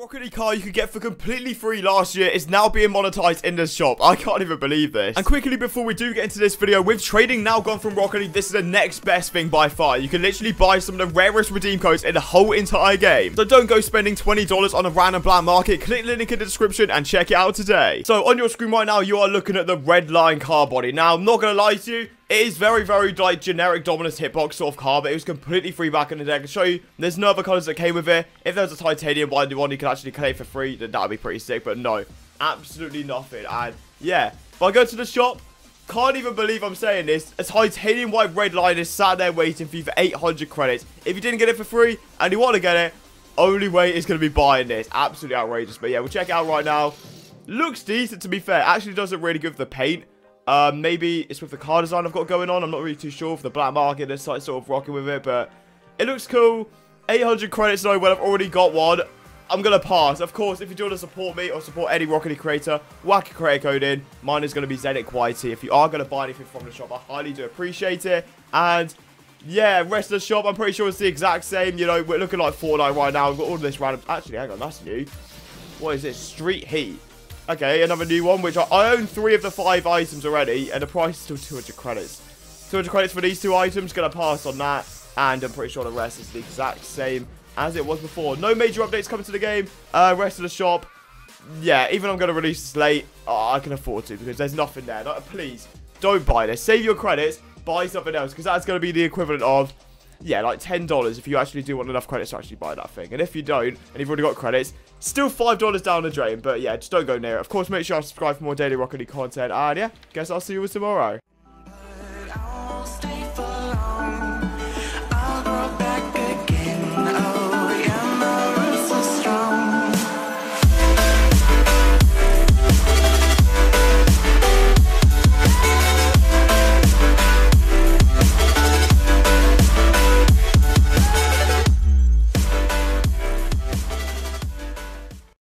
Rocket League car you could get for completely free last year is now being monetized in the shop. I can't even believe this. And quickly before we do get into this video, with trading now gone from Rocket League, this is the next best thing by far. You can literally buy some of the rarest redeem codes in the whole entire game. So don't go spending $20 on a random black market. Click the link in the description and check it out today. So on your screen right now, you are looking at the Redline car body. Now, I'm not going to lie to you. It is very, very, like, generic Dominus hitbox sort of car, but it was completely free back in the day. I can show you, there's no other colors that came with it. If there was a titanium one, one you could actually claim for free, then that would be pretty sick, but no. Absolutely nothing, and, yeah. If I go to the shop, can't even believe I'm saying this. A titanium white Redline is sat there waiting for you for 800 credits. If you didn't get it for free, and you want to get it, only way is going to be buying this. Absolutely outrageous, but yeah, we'll check it out right now. Looks decent, to be fair. Actually doesn't really good give the paint. Um, maybe it's with the car design I've got going on. I'm not really too sure for the black market. Site sort of rocking with it, but it looks cool. 800 credits though when I've already got one. I'm going to pass. Of course, if you do want to support me or support any Rocket League creator, whack a creator code in. Mine is going to be ZenicYT. If you are going to buy anything from the shop, I highly do appreciate it. And yeah, rest of the shop, I'm pretty sure it's the exact same. You know, we're looking like Fortnite right now. We've got all this random... Actually, hang on, that's new. What is this? Street Heat. Okay, another new one, which I, I own three of the five items already, and the price is still 200 credits. 200 credits for these two items, gonna pass on that, and I'm pretty sure the rest is the exact same as it was before. No major updates coming to the game. Uh, rest of the shop, yeah, even I'm gonna release this late, oh, I can afford to, because there's nothing there. Like, please, don't buy this. Save your credits, buy something else, because that's gonna be the equivalent of yeah, like $10 if you actually do want enough credits to actually buy that thing. And if you don't, and you've already got credits, still $5 down the drain. But yeah, just don't go near it. Of course, make sure you subscribe for more daily Rocket League content. And yeah, guess I'll see you tomorrow.